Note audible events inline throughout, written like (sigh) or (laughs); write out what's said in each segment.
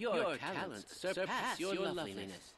Your, your talents surpass your loveliness.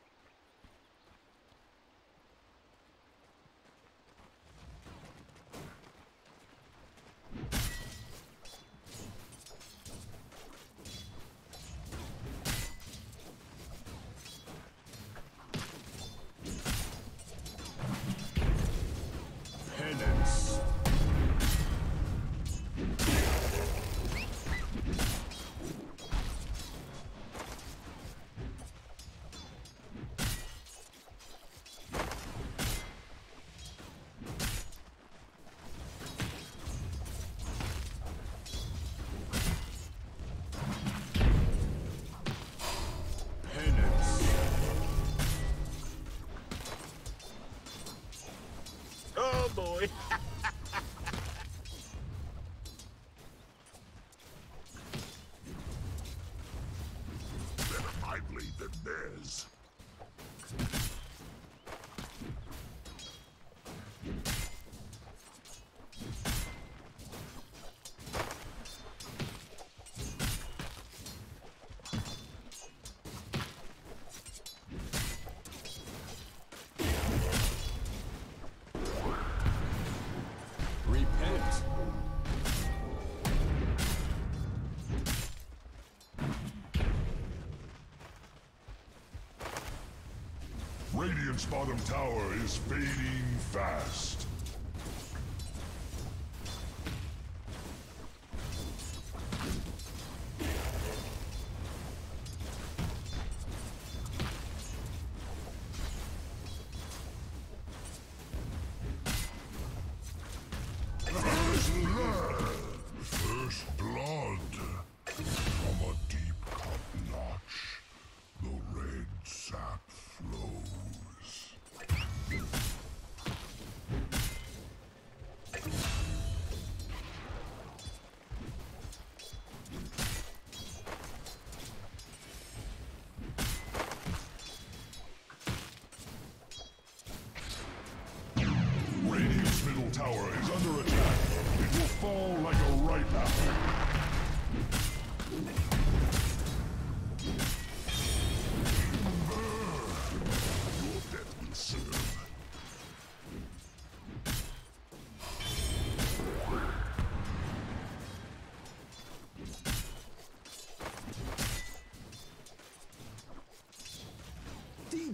Radiant's bottom tower is fading fast.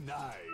Denied.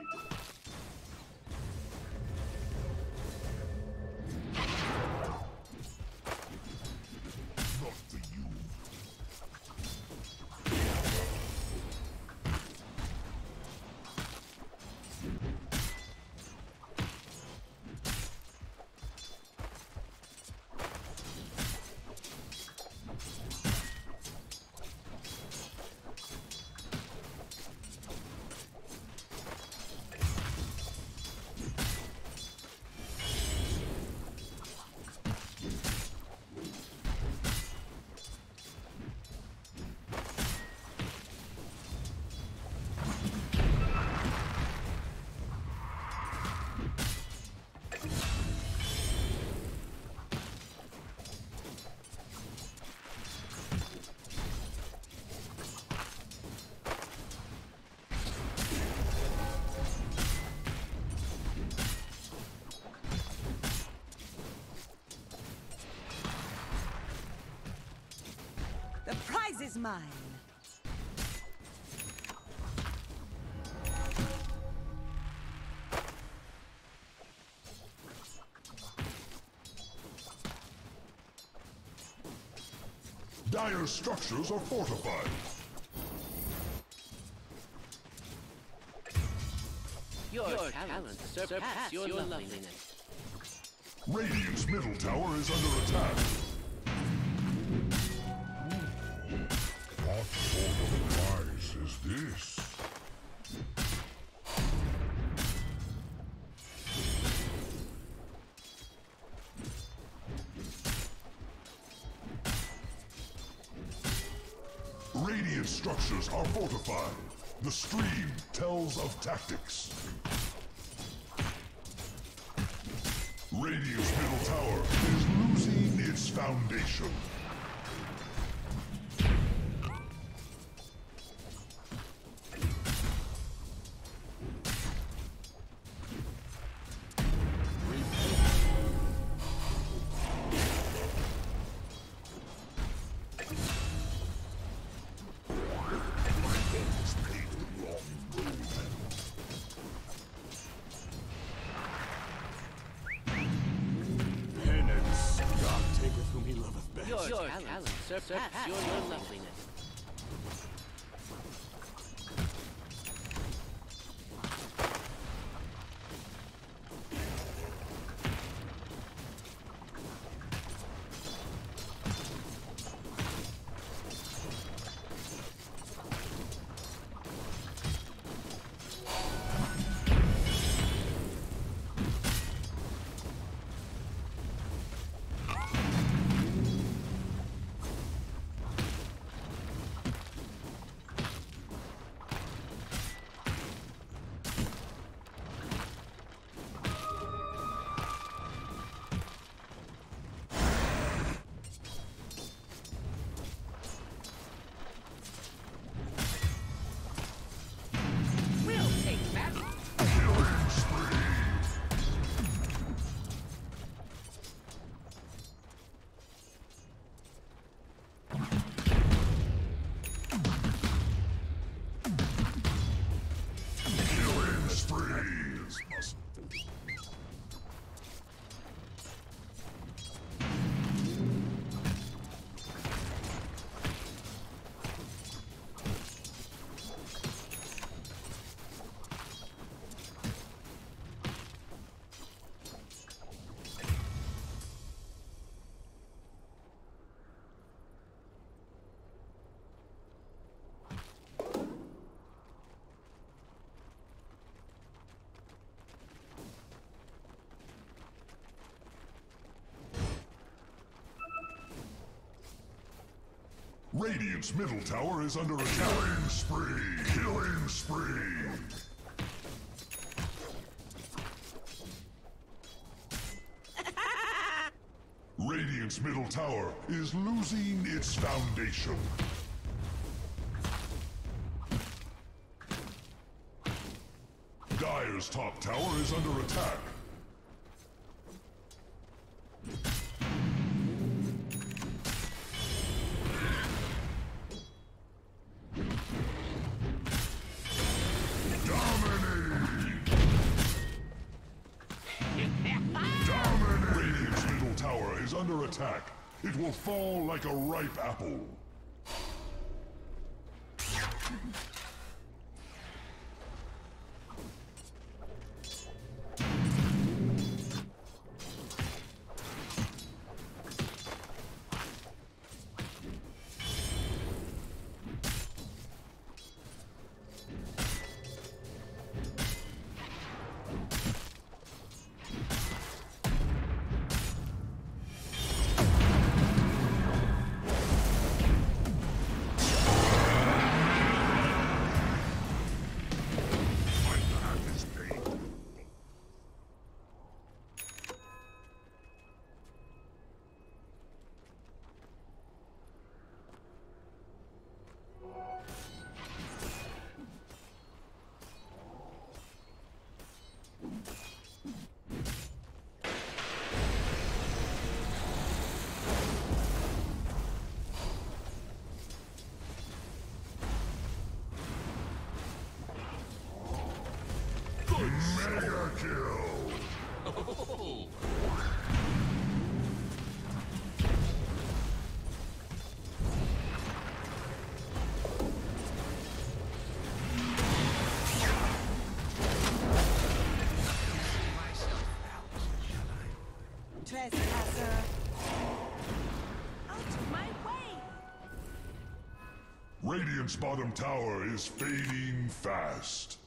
Is mine. Dire structures are fortified. Your, talents surpass your loveliness. Radiant's middle tower is under attack. Radiant structures are fortified. The stream tells of tactics. Radiant's middle tower is losing its foundation. Radiant's middle tower is under attack. Killing spree. Killing spree. (laughs) Radiant's middle tower is losing its foundation. Dire's top tower is under attack. Like a ripe apple. Radiant's bottom tower is fading fast.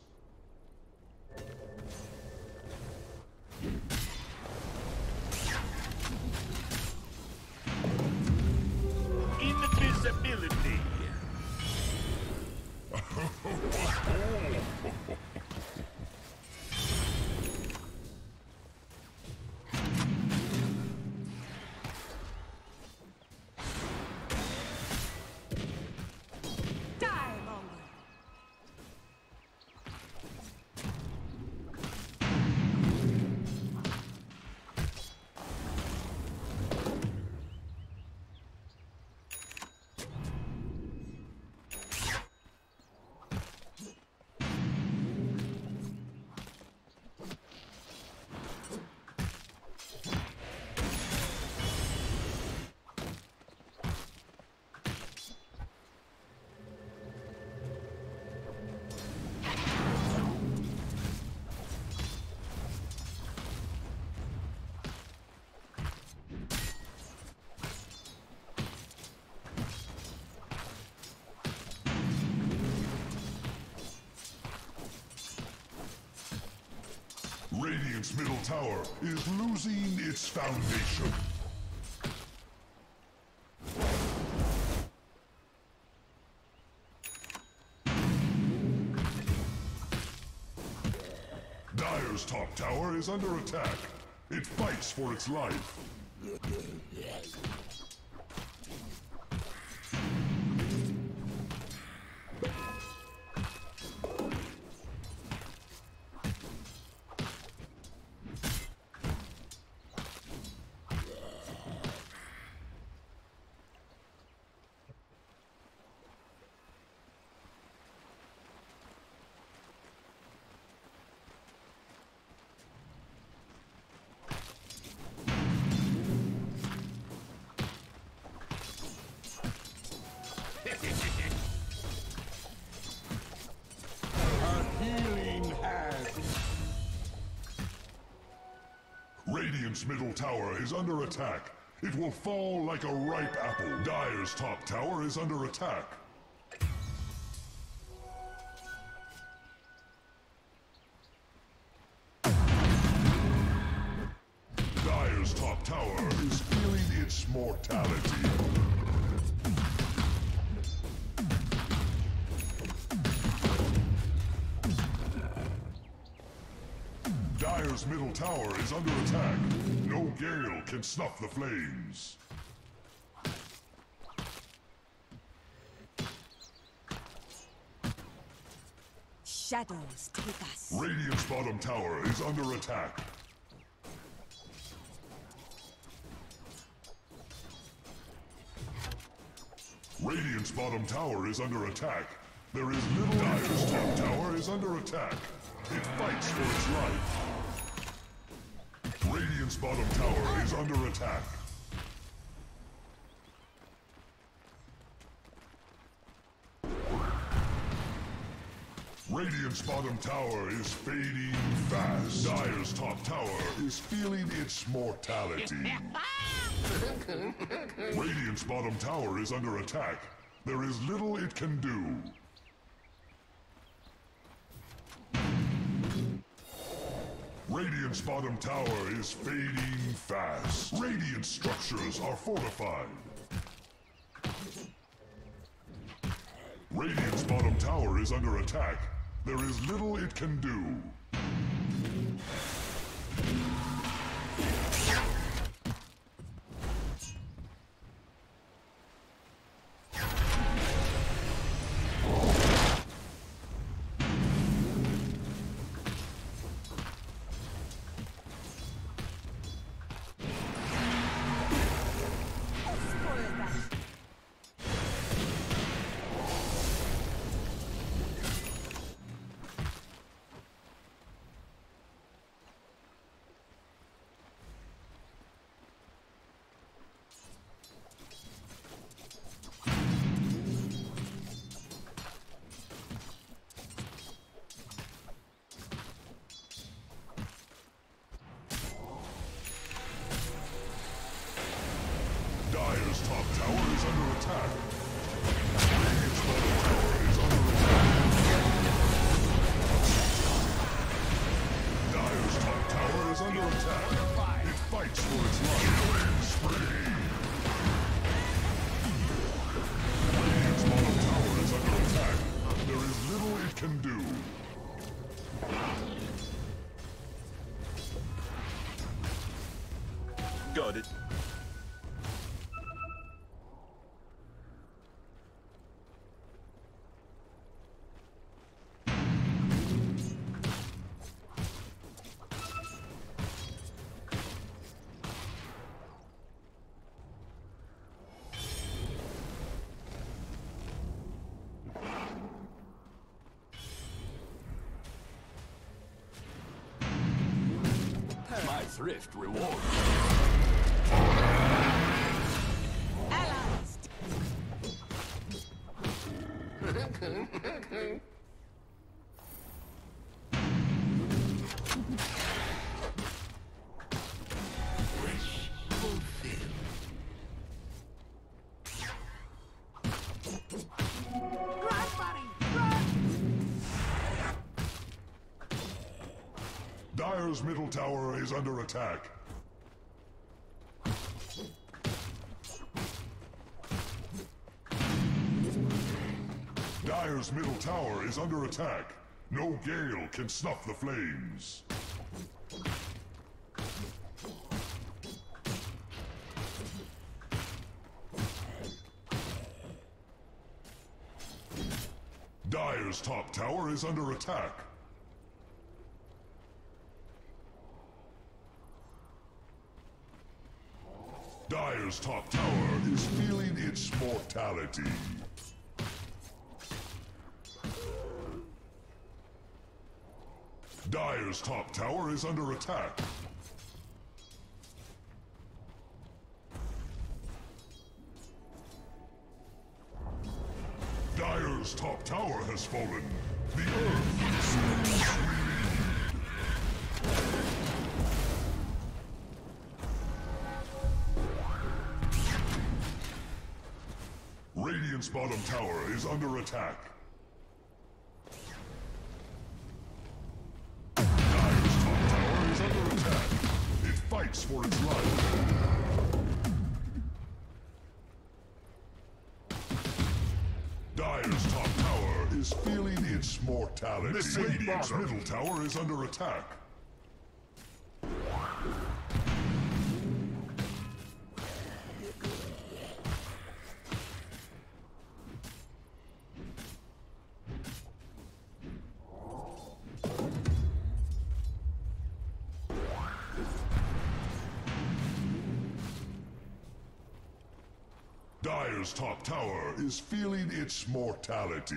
Radiant's middle tower is losing its foundation. Dire's top tower is under attack. It fights for its life. Radiant's middle tower is under attack. It will fall like a ripe apple. Dire's top tower is under attack. Dire's top tower is feeling its mortality. Dire's middle tower is under attack. Can snuff the flames. Shadows take us. Radiant's bottom tower is under attack. Radiant's bottom tower is under attack. There is little Dire's top tower is under attack. It fights for its life. Radiant's bottom tower is under attack. Radiant's bottom tower is fading fast. Dire's top tower is feeling its mortality. (laughs) Radiant's bottom tower is under attack. There is little it can do. Radiant's bottom tower is fading fast. Radiant structures are fortified. Radiant's bottom tower is under attack. There is little it can do. Is thrift reward. Dire's middle tower is under attack. Dire's middle tower is under attack. No gale can snuff the flames. Dire's top tower is under attack. Dire's top tower is feeling its mortality. Dire's top tower is under attack. Dire's top tower has fallen. The earth bottom tower is under attack. Dire's top tower is under attack. It fights for its life. Dire's top tower is feeling its mortality. Radiant's middle tower is under attack. Its mortality.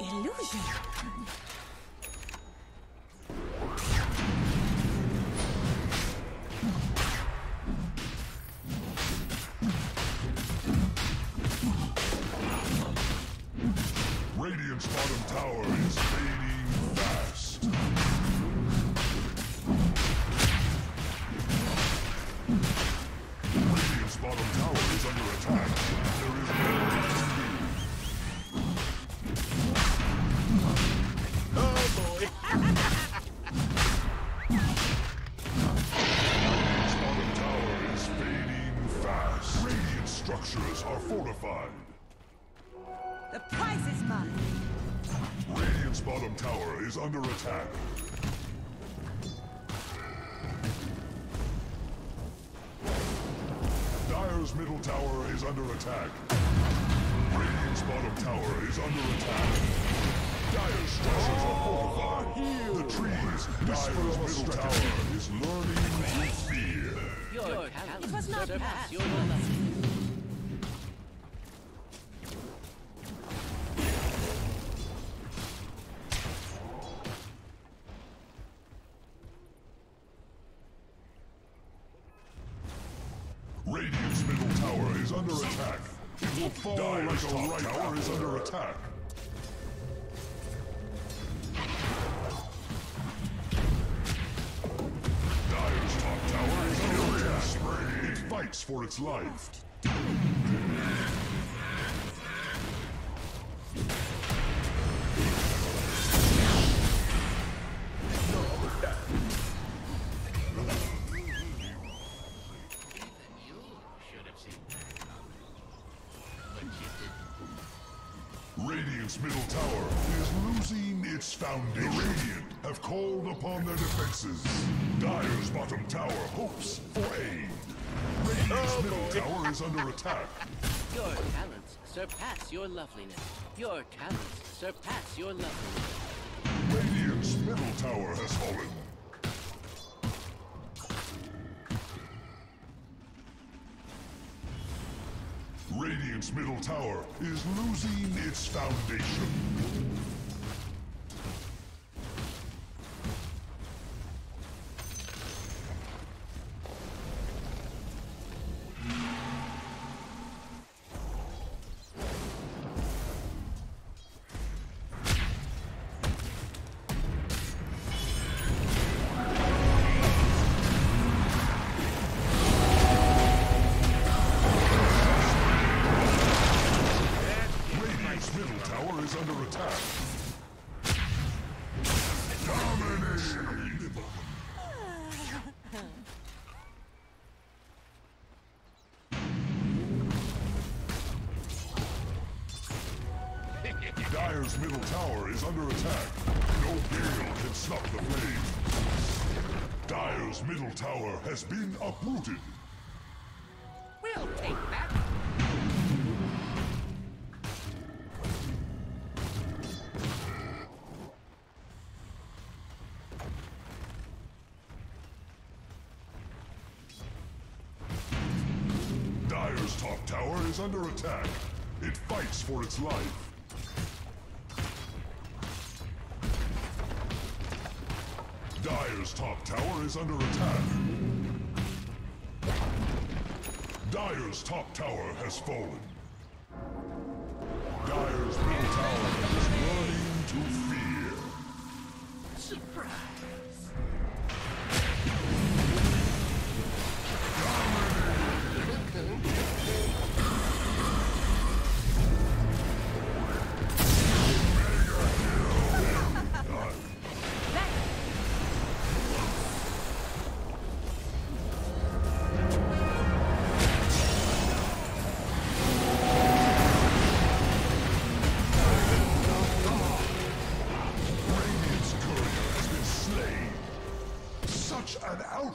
Illusion. Is under attack. Dire's middle tower is under attack. Radiant's bottom tower is under attack. Dire's structures are fortified. The trees, Dire's middle tower is learning to fear. Your talents was not surpass Radiant's middle tower is under attack. It will fall Dire's like a top tower is under attack. Dire's top tower is under attack. It fights for its life. Is under attack. Your talents surpass your loveliness. Your talents surpass your loveliness. Radiant's middle tower has fallen. Radiant's middle tower is losing its foundation. Is under attack. No gale can snuff the flame. Dire's middle tower has been uprooted. Top tower is under attack. Dire's top tower has fallen. Dire's middle tower is running to fear. Surprise.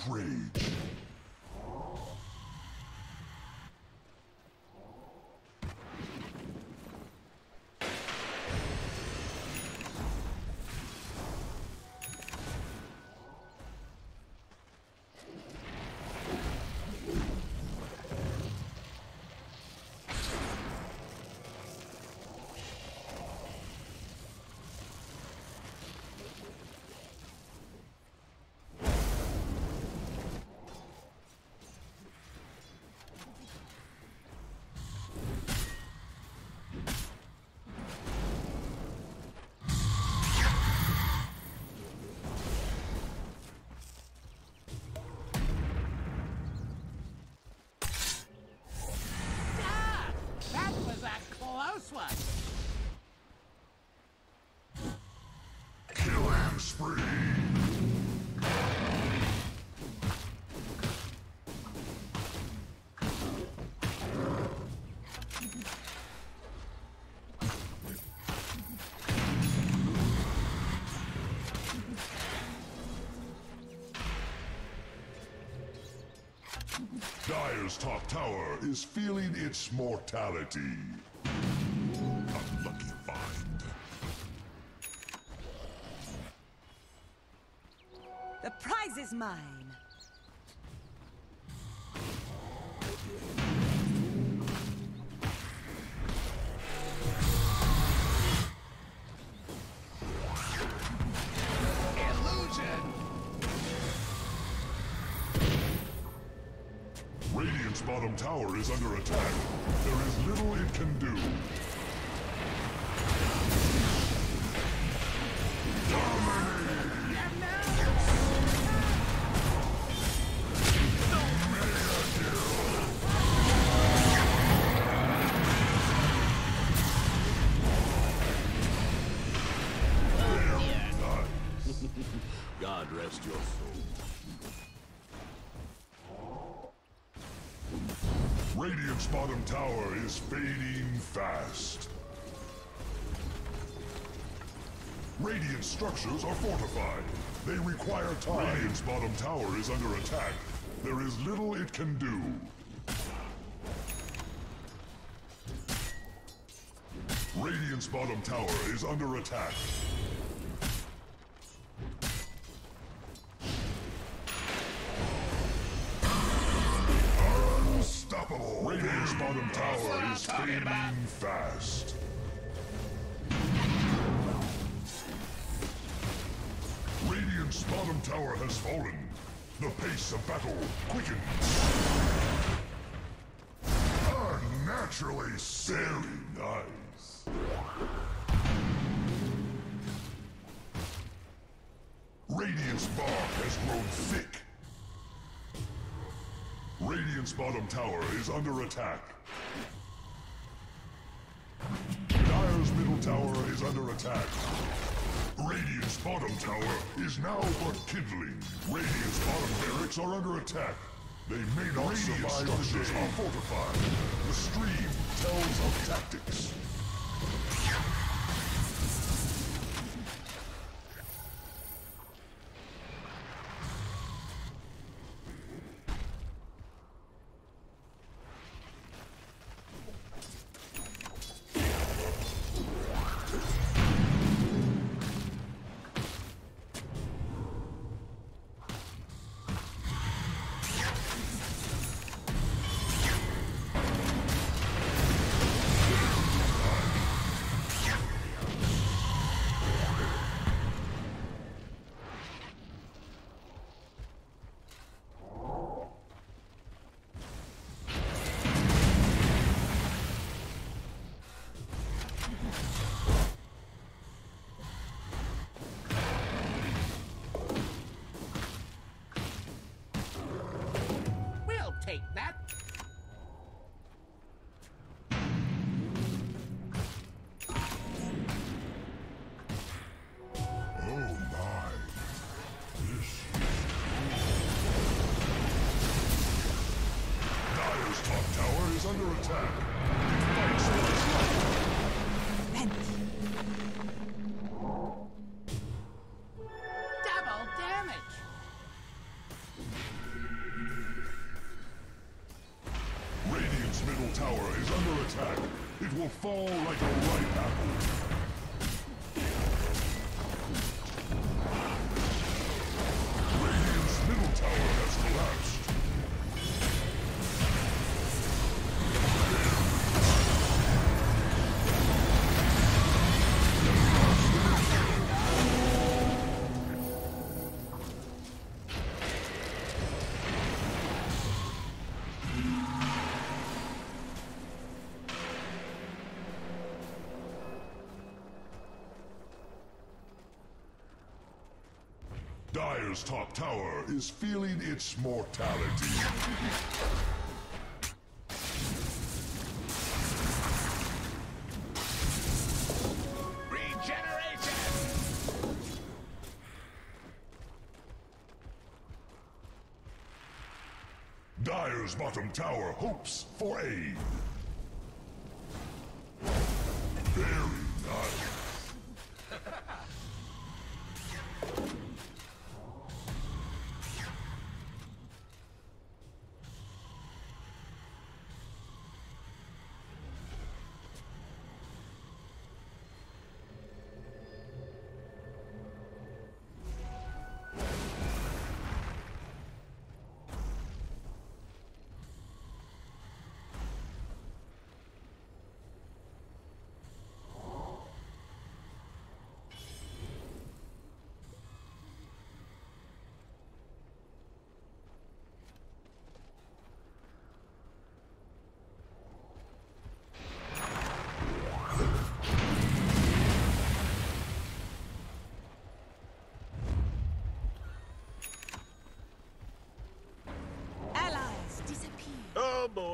An Dire's top tower is feeling its mortality. Rest your soul. Radiant's bottom tower is fading fast. Radiant structures are fortified. They require time. Radiant's bottom tower is under attack. There is little it can do. Radiant's bottom tower is under attack. Is fading fast. Radiant's bottom tower has fallen. The pace of battle quickens. Unnaturally very nice. Radiant's bark has grown thick. Radiant's bottom tower is under attack. Dire's middle tower is under attack. Radiant's bottom tower is now but kindling. Radiant's bottom barracks are under attack. They may not survive structures the day. are fortified. The stream tells of tactics. play. Dire's top tower is feeling its mortality. Dire's bottom tower hopes for aid.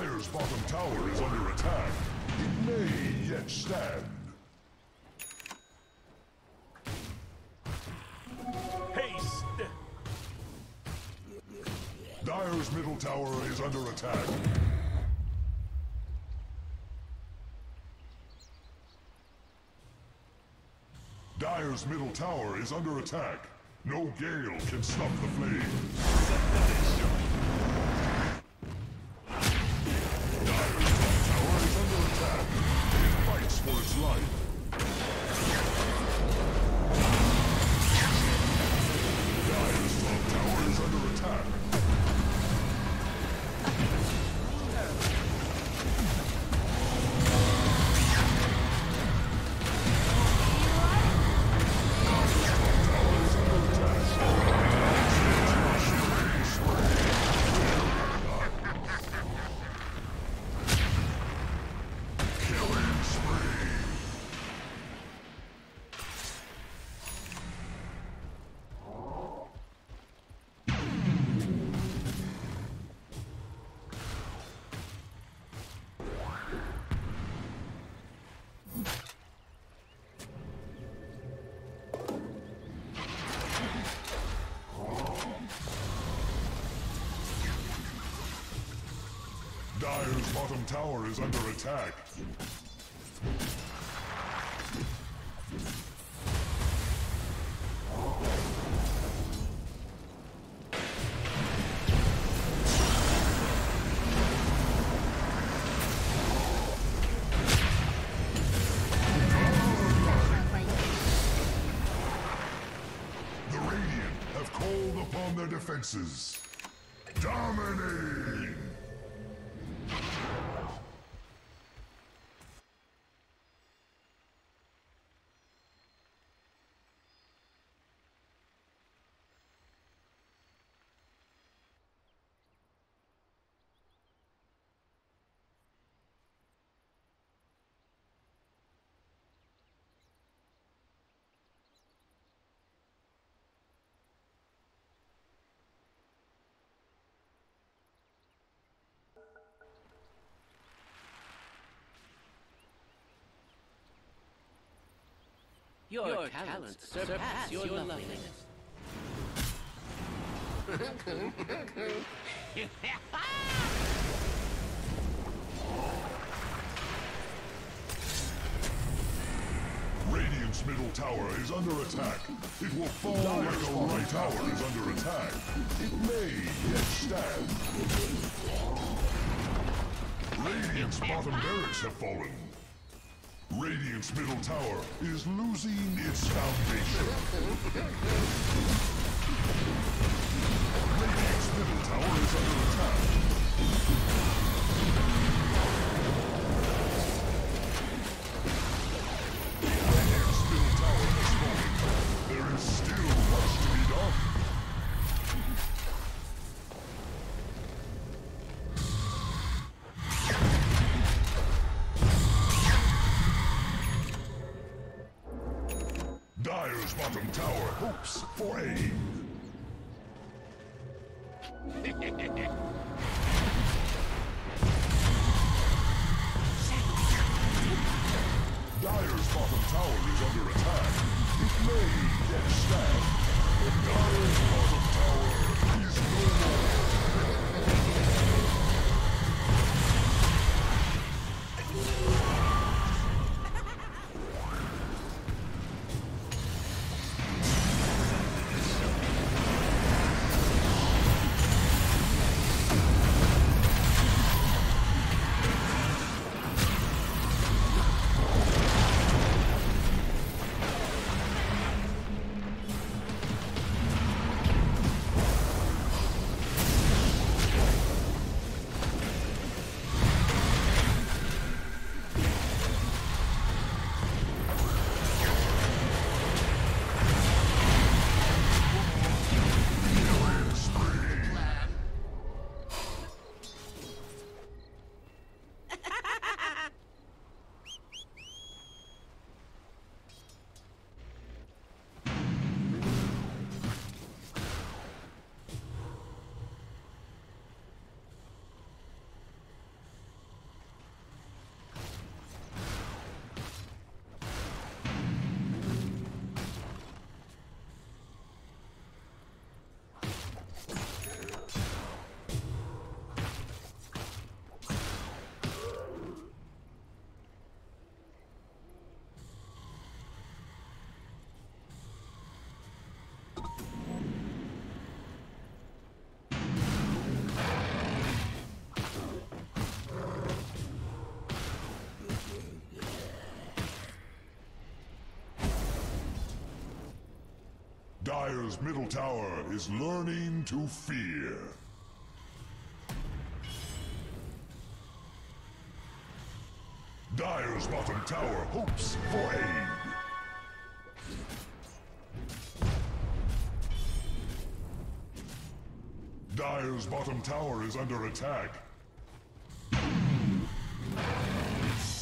Dire's bottom tower is under attack. It may yet stand. haste. Dire's middle tower is under attack. Dire's middle tower is under attack. No gale can stop the flame. Tower is under attack. The Radiant have called upon their defenses. Dominating! Your, talents surpass your loveliness. Radiant's middle tower is under attack. It will fall like a right tower is under attack. It may yet stand. Radiant's bottom barracks have fallen. Radiant's middle tower is losing its foundation. Radiant's middle tower is under attack. Aid. Dire's middle tower is learning to fear. Dire's bottom tower hopes for aid. Dire's bottom tower is under attack.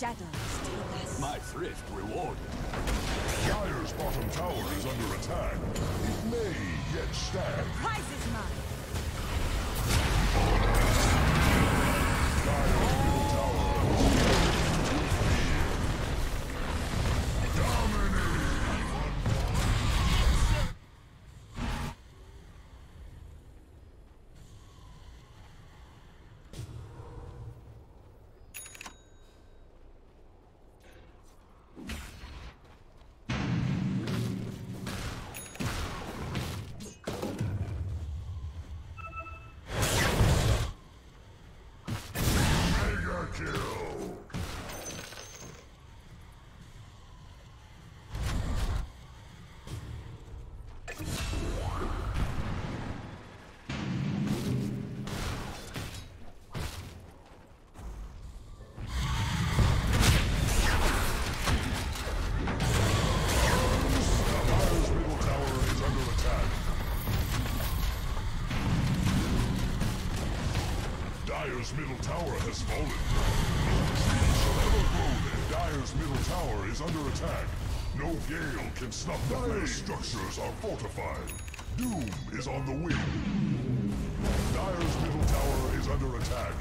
Shadows take us. My thrift rewarded. Dire's bottom tower is under attack. It may yet stand. Prize is mine. Dire's middle tower has fallen. Trees shall ever grow there. Dire's middle tower is under attack. No gale can snuff the Dire's structures are fortified. Doom is on the wing. Dire's middle tower is under attack.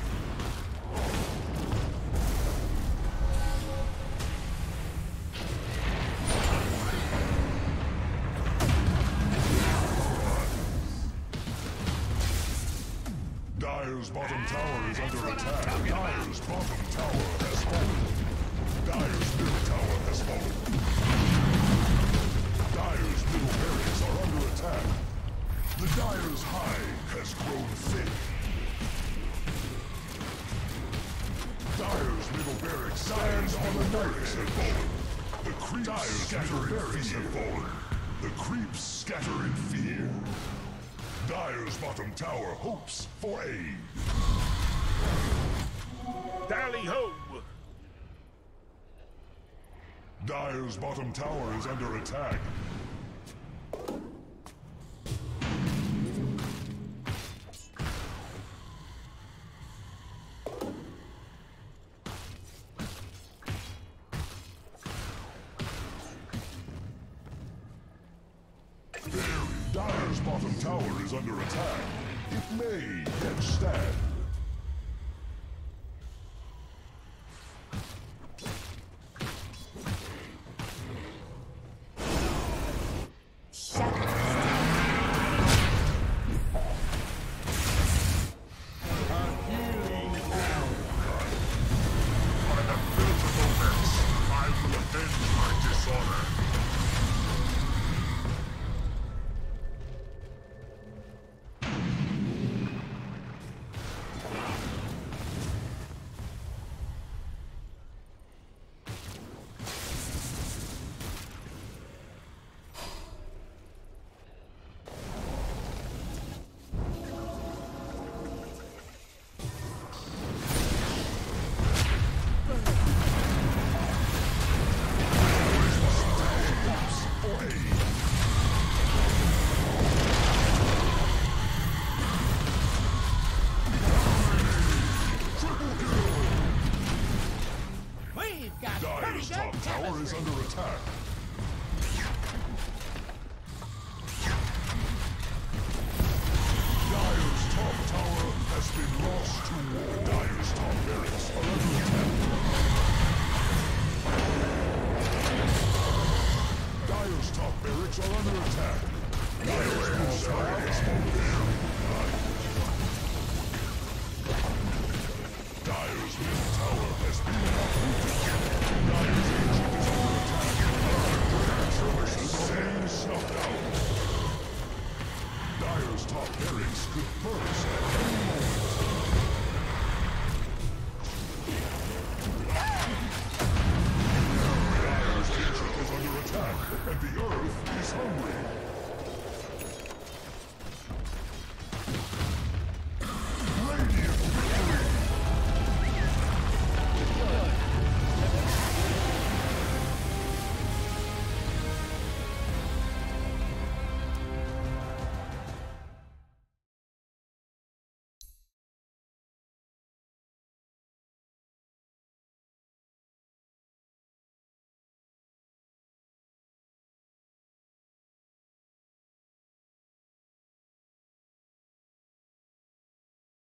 away! Dally ho! Dire's bottom tower is under attack. Dire's bottom tower is under attack. It may and stand. Attack! My way